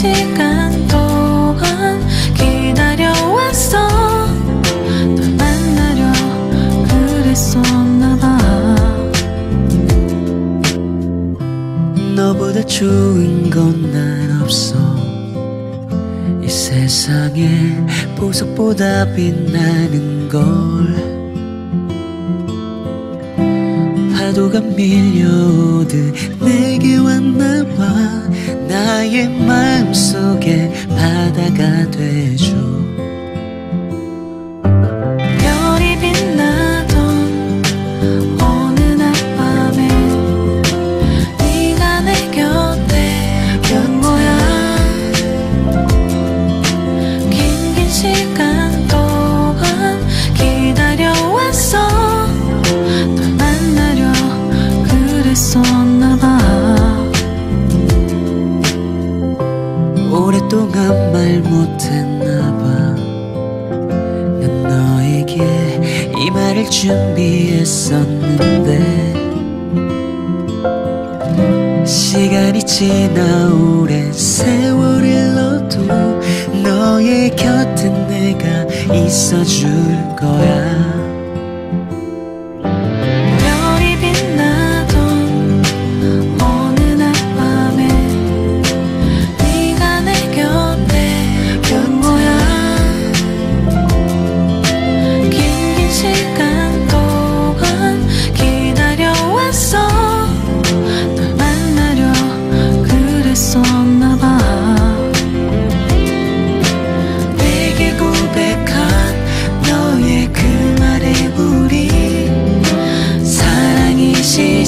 시간 동안 기다려왔어. 널 만나려 그랬었나봐. 너보다 좋은 건 난 없어. 이 세상에 보석보다 빛나는 걸. 파도가 밀려오듯 내게 왔나봐. 나의 마음속에 바다가 되줘 동안 말 못했나봐. 난 너에게 이 말을 준비했었는데. 시간이 지나 오랜 세월을 흘러도 너의 곁에 내가 있어줄 거야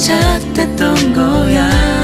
시작됐던 거야.